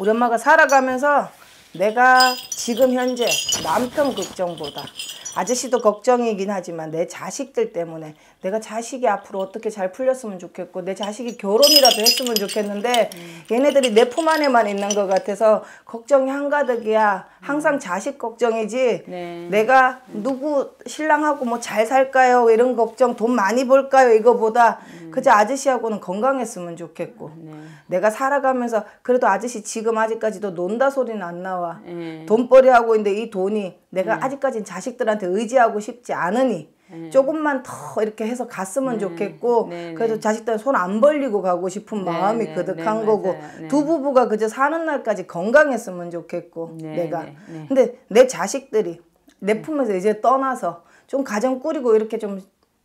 우리 엄마가 살아가면서 내가 지금 현재 남편 걱정보다 아저씨도 걱정이긴 하지만 내 자식들 때문에 내가 자식이 앞으로 어떻게 잘 풀렸으면 좋겠고 내 자식이 결혼이라도 했으면 좋겠는데 얘네들이 내 품 안에만 있는 것 같아서 걱정이 한가득이야. 항상 자식 걱정이지 네. 내가 누구 신랑하고 뭐 잘 살까요? 이런 걱정 돈 많이 벌까요? 이거보다 그저 아저씨하고는 건강했으면 좋겠고 네. 내가 살아가면서 그래도 아저씨 지금 아직까지도 논다 소리는 안 나와. 네. 돈벌이 하고 있는데 이 돈이 내가 아직까지는 자식들한테 의지하고 싶지 않으니 조금만 더 이렇게 해서 갔으면 좋겠고 네, 그래도 네. 자식들 손 안 벌리고 가고 싶은 네, 마음이 네, 그득한 네, 거고. 네. 두 부부가 그저 사는 날까지 건강했으면 좋겠고 네, 내가 네, 네. 근데 내 자식들이 내 품에서 이제 떠나서 좀 가정 꾸리고 이렇게 좀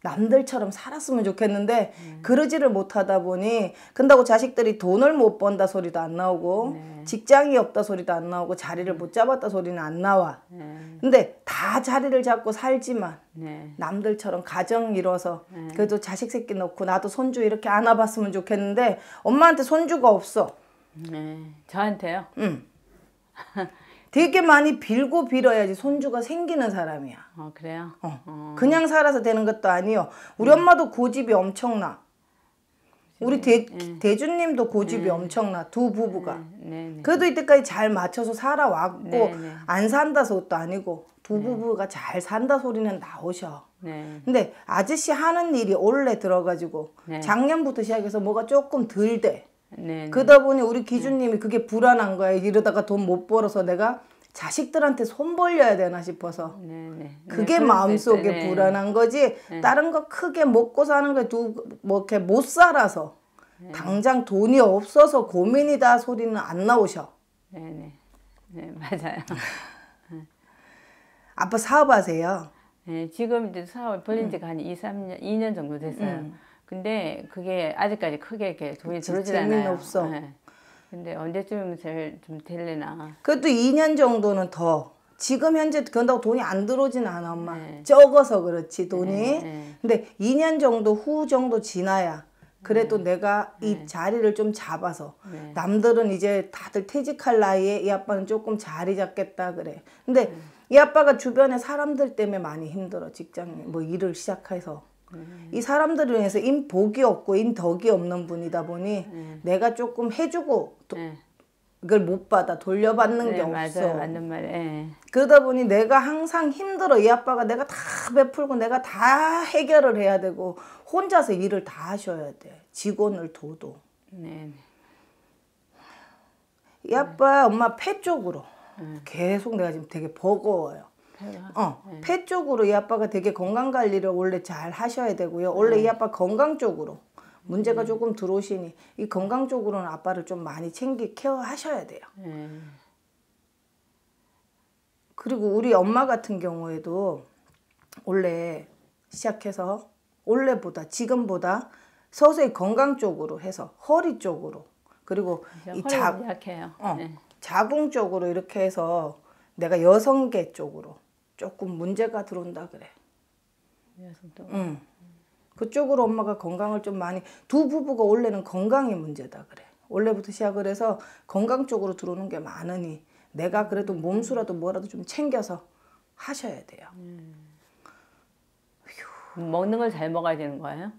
남들처럼 살았으면 좋겠는데 네. 그러지를 못하다 보니 근다고 자식들이 돈을 못 번다 소리도 안 나오고 네. 직장이 없다 소리도 안 나오고 자리를 못 잡았다 소리는 안 나와. 네. 근데 다 자리를 잡고 살지만 네. 남들처럼 가정 이뤄서 그래도 자식 새끼 넣고 나도 손주 이렇게 안아봤으면 좋겠는데 엄마한테 손주가 없어. 네. 저한테요? 응. 되게 많이 빌고 빌어야지 손주가 생기는 사람이야. 어, 그래요? 어. 그냥 살아서 되는 것도 아니요. 우리 엄마도 고집이 엄청나. 우리 대, 대주님도 고집이 엄청나. 두 부부가. 네. 네. 그래도 이때까지 잘 맞춰서 살아왔고 네, 네. 안 산다 소도 아니고 두 부부가 잘 산다 소리는 나오셔. 네. 근데 아저씨 하는 일이 올해 들어가지고 네. 작년부터 시작해서 뭐가 조금 덜 돼. 네. 그러다 보니 우리 기준님이 그게 불안한 거야. 이러다가 돈 못 벌어서 내가 자식들한테 손 벌려야 되나 싶어서. 네. 네. 그게 네, 마음속에. 네. 불안한 거지. 다른 거 크게 먹고 사는 거두뭐 이렇게 못 살아서 네. 당장 돈이 없어서 고민이다 소리는 안 나오셔. 네. 네. 네. 맞아요. 아빠 사업하세요. 네, 지금 이제 사업을 벌린 지가 한 2, 3년, 2년 정도 됐어요. 근데 그게 아직까지 크게 이렇게 돈이 들어오질 재미는 않아요. 없어. 네. 근데 언제쯤 제일 좀 될래나. 그래도 2년 정도는 더. 지금 현재 그런다고 돈이 안 들어오진 않아 엄마. 네. 적어서 그렇지 돈이. 네. 근데 2년 정도 후 정도 지나야 그래도 내가 이 자리를 좀 잡아서 네. 남들은 이제 다들 퇴직할 나이에 이 아빠는 조금 자리 잡겠다 그래. 근데 네. 이 아빠가 주변에 사람들 때문에 많이 힘들어 직장 뭐 일을 시작해서 네. 이 사람들을 위해서 인복이 없고 인덕이 없는 분이다 보니 네. 내가 조금 해주고 도- 네. 이걸 못 받아 돌려받는 네, 게 없어. 맞아요. 맞는 말이에요. 예. 그러다 보니 내가 항상 힘들어. 이 아빠가 내가 다 베풀고 내가 다 해결을 해야 되고 혼자서 일을 다 하셔야 돼. 직원을 둬도. 네. 이 아빠 엄마 폐 쪽으로 계속 내가 지금 되게 버거워요. 어, 폐 쪽으로 이 아빠가 되게 건강 관리를 원래 잘 하셔야 되고요. 원래 이 아빠 건강 쪽으로 문제가 조금 들어오시니 이 건강 쪽으로는 아빠를 좀 많이 챙기 케어하셔야 돼요. 네. 그리고 우리 엄마 같은 경우에도 원래 시작해서 원래보다 지금보다 서서히 건강 쪽으로 해서 허리 쪽으로 그리고 이 자, 약해요. 어, 네. 자궁 쪽으로 이렇게 해서 내가 여성계 쪽으로 조금 문제가 들어온다 그래. 여성도. 응. 그쪽으로 엄마가 건강을 좀 많이 두 부부가 원래는 건강이 문제다 그래. 원래부터 시작을 해서 건강 쪽으로 들어오는 게 많으니 내가 그래도 몸수라도 뭐라도 좀 챙겨서 하셔야 돼요. 먹는 걸 잘 먹어야 되는 거예요?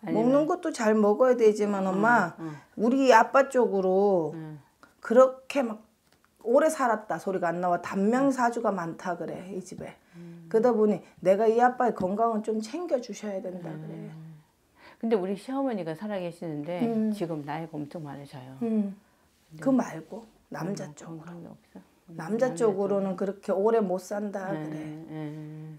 먹는 것도 잘 먹어야 되지만 엄마 우리 아빠 쪽으로 음. 그렇게 막 오래 살았다 소리가 안 나와 단명 사주가 많다 그래 이 집에 그러다 보니 내가 이 아빠의 건강은 좀 챙겨 주셔야 된다 그래 근데 우리 시어머니가 살아계시는데 음. 지금 나이가 엄청 많으셔요. 음. 그 말고 남자 쪽으로. 남자 쪽으로는 그렇게 오래 못 산다 네, 그래 네.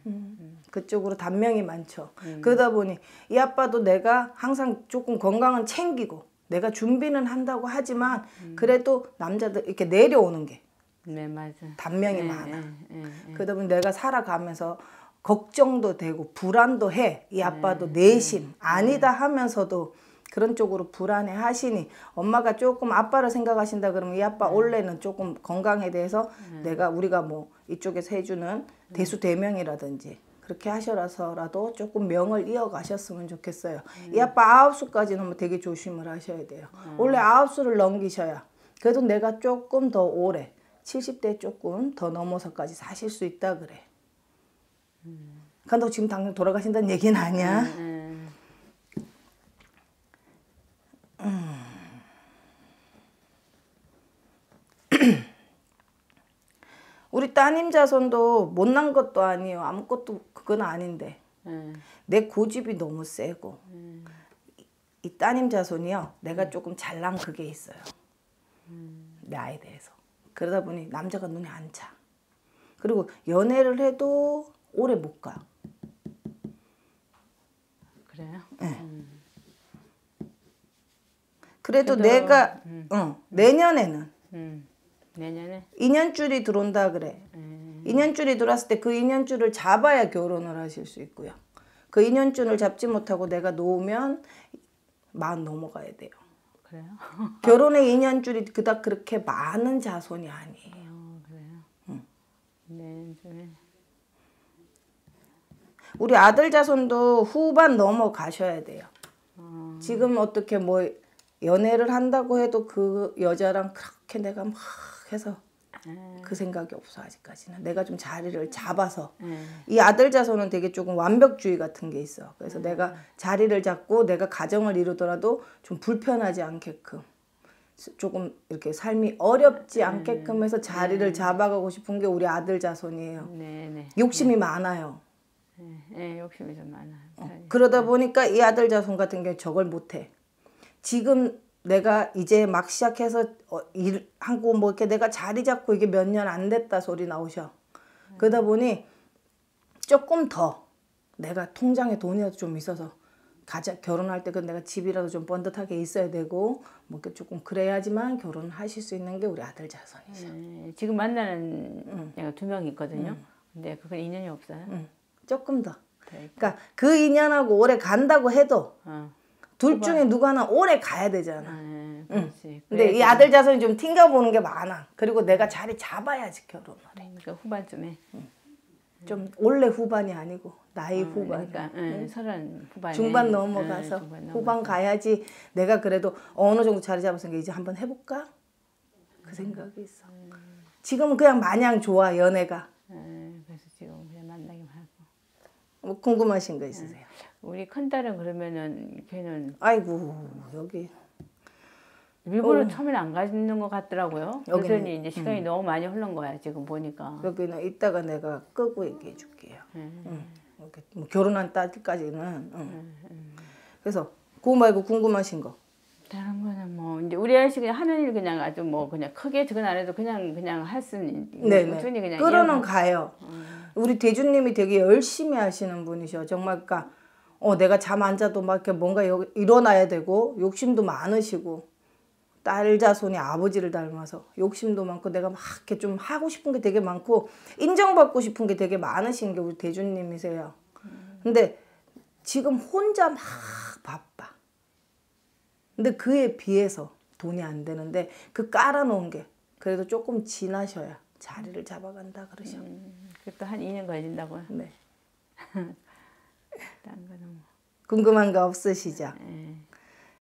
음. 그쪽으로 단명이 많죠. 그러다 보니 이 아빠도 내가 항상 조금 건강은 챙기고 내가 준비는 한다고 하지만 그래도 남자들 이렇게 내려오는 게 네 맞아. 단명이 네, 많아. 네, 네, 네. 그러다 보니 내가 살아가면서 걱정도 되고 불안도 해. 이 아빠도 내심 아니다 하면서도 그런 쪽으로 불안해 하시니 엄마가 조금 아빠를 생각하신다 그러면 이 아빠 원래는 조금 건강에 대해서 내가 우리가 뭐 이쪽에서 해주는 대수 대명이라든지 그렇게 하셔라서라도 조금 명을 이어가셨으면 좋겠어요. 이 아빠 아홉 수까지는 뭐 되게 조심을 하셔야 돼요. 원래 아홉 수를 넘기셔야 그래도 내가 조금 더 오래 70대 조금 더 넘어서까지 사실 수 있다 그래. 그러니까 너 지금 당장 돌아가신다는 얘기는 아니야. 음, 우리 따님 자손도 못난 것도 아니에요. 아무것도 그건 아닌데 음, 내 고집이 너무 세고 음, 이, 이 따님 자손이요. 내가 조금 잘난 그게 있어요. 내 아이에 대해서. 그러다 보니 남자가 눈에 안 차. 그리고 연애를 해도 오래 못 가. 그래요? 그래도 그래도, 내가 어, 내년에는 음, 내년에 2년줄이 들어온다 그래. 음, 2년줄이 들어왔을 때그 2년줄을 잡아야 결혼을 하실 수 있고요. 그 2년줄을 잡지 못하고 내가 놓으면 마흔 넘어가야 돼요. 그래요? 결혼의 2년줄이 그닥 그렇게 많은 자손이 아니에요. 어, 그래요? 내년쯤에 우리 아들 자손도 후반 넘어가셔야 돼요. 지금 어떻게 뭐 연애를 한다고 해도 그 여자랑 그렇게 내가 막 해서 그 생각이 없어 아직까지는 내가 좀 자리를 잡아서 음, 이 아들 자손은 되게 조금 완벽주의 같은 게 있어. 그래서 내가 자리를 잡고 내가 가정을 이루더라도 좀 불편하지 않게끔 조금 이렇게 삶이 어렵지 않게끔 해서 자리를 잡아가고 싶은 게 우리 아들 자손이에요. 네네. 욕심이 많아요. 네, 네, 욕심이 좀 많아요. 잘- 그러다 보니까 이 아들 자손 같은 경우 저걸 못해. 지금 내가 이제 막 시작해서 어, 일 하고 뭐 이렇게 내가 자리 잡고 이게 몇 년 안 됐다 소리 나오셔. 그러다 보니 조금 더 내가 통장에 돈이라도 좀 있어서 가자 결혼할 때 그 내가 집이라도 좀 번듯하게 있어야 되고 뭐 이렇게 조금 그래야지만 결혼하실 수 있는 게 우리 아들 자손이죠. 네, 지금 만나는 애가 두 명 있거든요. 근데 그건 인연이 없어요. 응. 조금 더. 네. 그러니까 그 인연하고 오래 간다고 해도 어. 둘 중에 누구 하나 오래 가야 되잖아. 아, 그렇지. 근데 이. 아들 자손이 좀 튕겨보는 게 많아. 그리고 내가 자리 잡아야지 결혼을 해. 그러니까 후반쯤에. 좀 원래 후반이 아니고 나이 어, 후반. 그러니까 응, 서른 후반에. 중반 넘어가서 응, 중반 후반. 가야지 내가 그래도 어느 정도 자리 잡았으니까 이제 한번 해볼까? 그 생각이 있어. 지금은 그냥 마냥 좋아 연애가. 응, 그래서 지금 그냥 만나기만 하고. 뭐 궁금하신 거 있으세요? 우리 큰 딸은 그러면은 걔는 아이고 여기 일부러 처음에 안 가는 것 같더라고요. 어. 여기는, 음. 그러더니 이제 시간이 너무 많이 흐른 거야 지금 보니까. 여기는 이따가 내가 끄고 얘기해 줄게요. 응. 응. 이렇게 뭐 결혼한 딸까지는. 응. 그래서 그거 말고 궁금하신 거. 다른 거는 뭐 이제 우리 아저씨 그냥 하는 일 그냥 아주 뭐 그냥 크게 저건 안 해도 그냥 그냥 할 수는 네네. 꾸준히 그냥 끌어는 가요. 우리 대주님이 되게 열심히 하시는 분이셔. 정말 그러니까 어 내가 잠 안 자도 막 이렇게 뭔가 여기 일어나야 되고 욕심도 많으시고 딸 자손이 아버지를 닮아서 욕심도 많고 내가 막 이렇게 좀 하고 싶은 게 되게 많고 인정받고 싶은 게 되게 많으신 게 우리 대주님이세요. 근데 지금 혼자 막 바빠. 근데 그에 비해서 돈이 안 되는데 그 깔아놓은 게 그래도 조금 지나셔야 자리를 잡아간다 그러셔. 그것도 한 2년 걸린다고요. 네. 다른 거는 뭐. 궁금한 거 없으시죠? 예.